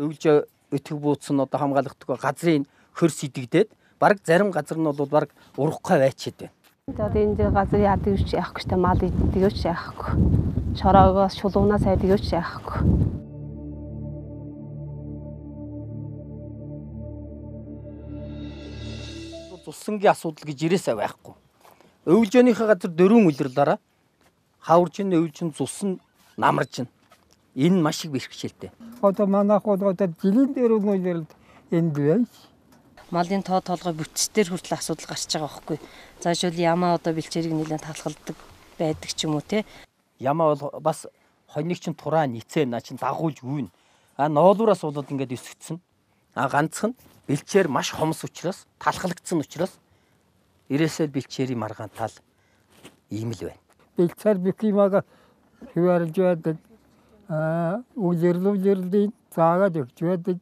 өвлжөө өтг бууцсан одоо хамгаалагддаг газрын хөрс идэгдээд баг зарим газар нь бол баг урахгүй байчихэд байна. Одоо энэ газар яадаг ч яахгүй штэ мал иддэг ч яахгүй. Шороогоос шулуунаас айдаг ч яахгүй. Цусангийн асуудал гэж ирээсээ байхгүй. Өвлжөөнийхөө газар дөрвөн үлрэлээрээ хаваржин өвлжин цусан намарж байна. Энэ маш их бэрхшээлтэй. Одоо манайх бол одоо жилийн дээр үлрэлд энд байна малын тоо толгой бүтцээр хүртэл асуудал гарч байгаа байхгүй. Заашгүй ямаа одоо бэлчээрийг нэлээд талхалдаг байдаг ч юм уу те. Ямаа бол бас хоньник чин тураа ницээ наа чин дагуулж үүн. А ноолуураас болоод ингээд өсгдсөн. А ганцхан бэлчээр маш хомс учраас талхалгдсан учраас ирээсэл бэлчээрийн маргаан тал ийм л байна. Бэлчээр бикимага хөвөрж байдаг. А үлэрлүүлэрлийн заагаад өгч байдаг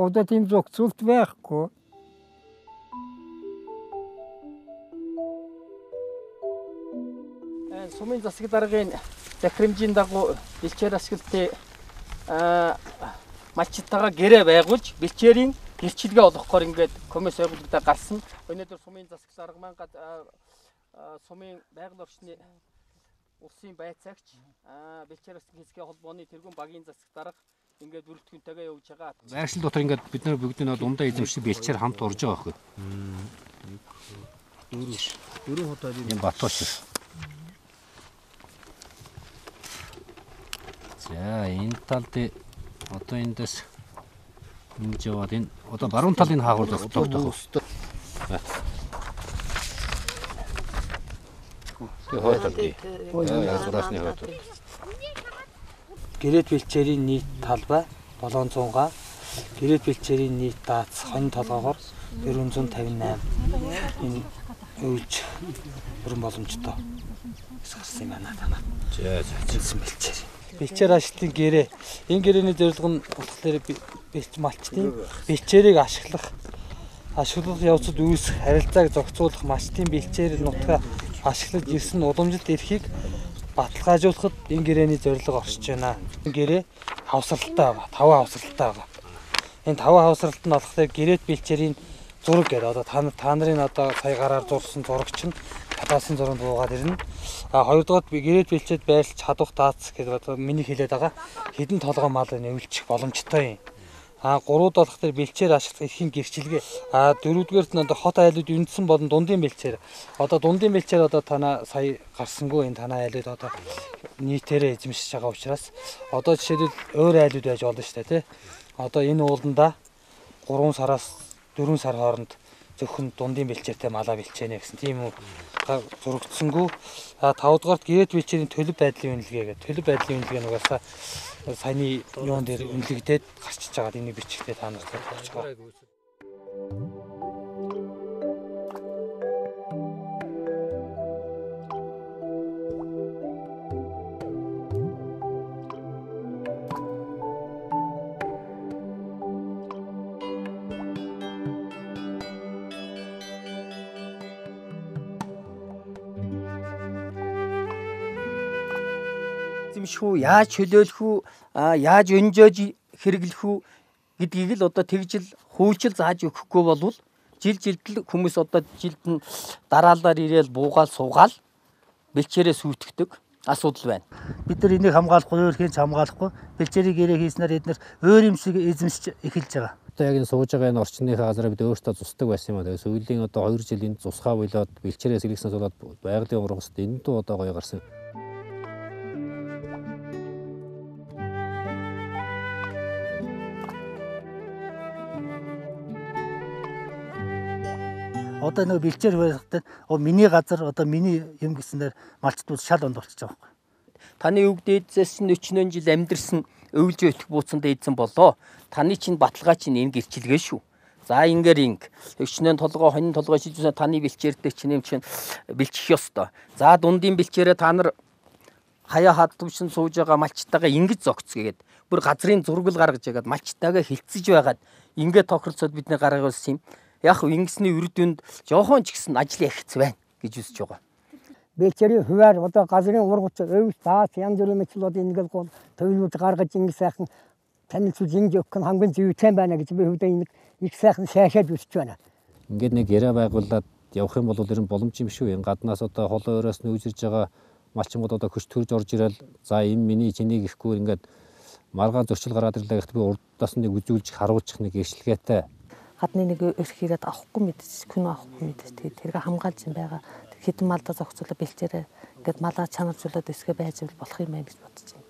одоо тийм зохицуулт байхгүй. Э, сумын засаг даргын захирамжийн дагуу бэлчээр ашиглалтын малчтайгаа гэрээ байгуулж бэлчээрийн гэрчилгээ олгохоор ингээд комисс байгуулагдаа гарсан. Өнөөдөр сумын засаг дарга мангад сумын байгаль орчны улсын байцаагч бэлчээр засгийн хэсгийн холбооны тэргүүн багийн засаг дарга ингээд бүрэлдэхүүнтэйгээ явж байгаа. Байршил дотор ингээд бид нар бүгд нөө дундаа эзэмшиг бэлчээр хамт урж байгаа байхгүй. Дөрөв. Дөрөв хотоо энэ Батууч. За энэ талд одоо эндээс ингэж яваад энэ одоо баруун талын хаагур тогтоох. Тэгээ хойтол. Яа, зураасны хойтол гэрээд бэлчээрийн нийт талбай 700 га гэрээд бэлчээрийн нийт дац хонь толгоогоор 458 энэ өвж өрн боломжтой. Гарсан юм байна танаа. За за бэлчээр. Бэлчээр ашиглалтын гэрээ. Энэ гэрээний зорилго нь болохоор бэлч малчтын бэлчээрийг ашиглах ашиглах явцад үүсэх харилцааг зохицуулах малчтын бэлчээр нутгаа ашиглаж ирсэн уламжилт эрхийг баталгаажуулахад энэ гэрээний зорилго оршиж байна. Энэ гэрээ хавсралтай байгаа. Таван хавсралтай байгаа. Энэ таван хавсралт нь болохоор гэрээт бэлчээрийн зураг гэдэг. Одоо та та нарын одоо сая гараар зурсан зураг чинь кадастын зураг буугаад ирнэ. А хоёрдугаар гэрээт бэлчээд байрлаж чадвах даац гэдэг одоо миний хэлээд байгаа хідэн толгой мал нэмэлчих боломжтой юм. А гурууд болохоор бэлчээр ашиглах эрхийн гэрчилгээ. А дөрөвдүгээр нь одоо хот айлууд үндсэн болон дундын бэлчээр. Одоо дундын бэлчээр одоо танаа сая гарсангүй энэ танаа айлууд одоо нийтээрээ эзэмшиж байгаа учраас одоо жишээлбэл өөр айлууд байж болно шүү дээ тий. Одоо энэ ууланда 3 сараас 4 сар хооронд зөвхөн дундын бэлчээртэй малаа бэлчээнэ гэсэн тийм үү зурагдсангүй. А 5 дугаарт гэрээд бэлчээрийн төлөв байдлын үнэлгээ гэдэг. Төлөв байдлын үнэлгээ нугасаа саяны юун дээр үнэлэгдээд гарчиж байгаа энийг бичихтэй та нарт болж байгаа. Эзэмших үү, яаж чөлөөлөх үү, яаж өнжөөж хэрэглэх үү гэдгийг л одоо тэгжил хөөжил зааж өгөхгүй болвол жил жилдэл хүмүүс одоо жилд нь дараалалаар ирээл буугаал суугаал бэлчээрээ сүйтгэдэг асуудал байна. Бид нар энийг хамгаалахгүй өөр хинч хамгаалахгүй бэлчээрийг ирээ хийснээр эдгээр өөр юмсыг эзэмсэж эхэлж байгаа. Одоо яг энэ сууж байгаа энэ орчныхаа газараа бид өөртөө цусдаг байсан юм аа. Тэгээд сүүлийн одоо 2 жилийн цусгаа болоод бэлчээрээ сэлгэснээс болоод байгалийн ургамсд энэ дүү одоо гоё гарсан. Одоо нэг бэлчээр байхтай оо миний газар одоо миний юм гэснээр малчтууд шал онд болчихж байгаа байхгүй. Таны өвд эдсээс нь 40 жил амьдэрсэн өвлж өтөх бууцанд эдсэн болоо. Таны чинь баталгаа чинь энэ гэрчилгээ шүү. За ингээр инг өвчнэн толгой хонин толгой шилжүүлсэн таны бэлчээртэй чинь юм чинь бэлчих ёстой. За дундын бэлчээрээ та нар хаяа хадвшин сууж байгаа малчтайгаа ингэж зогцгээд бүр газрын зургал гаргаж ягаад малчтайгаа хилцэж байгаад ингээд тохирцоод бидний гаргаж юм яг ингэсний үрдүнд жоохон ч гэсэн ажил ихц байна гэж үзэж байгаа. Бэлчээрийн хуваар одоо газрын ургач өвс таас янз бүрийн мэтлүүд ингээл гол төлөвлөж гаргаж ингэ сайхан танилцуул ингэж өгөх нь хамгийн зүйтэй байна гэж би хувьдаа энэ их сайхан сайшаад үзэж байна. Ингээд нэг яриа байгуулад явах юм бол ер нь боломж юм шүү. Энэ гаднаас одоо холоо өрөөс үүсэж байгаа малчингууд одоо хөш төрж орж ирэл за энэ миний чиний гэхгүй ингээд маргаан зөрчил гараад ирлээ гэхдээ би урдаас нэг үзүүлж харуулчих нэг иршилгээтэй гадны нэг өрх ирээд авахгүй мэдээж кино авахгүй мэдээж тэгээд тэргээ хамгаалж юм байгаа. Хэдэн малдаа зохицуулаад бэлчээрээ ингээд малаа чанаржуулаад өсгөө байж болох юм байна гэж бодож байна.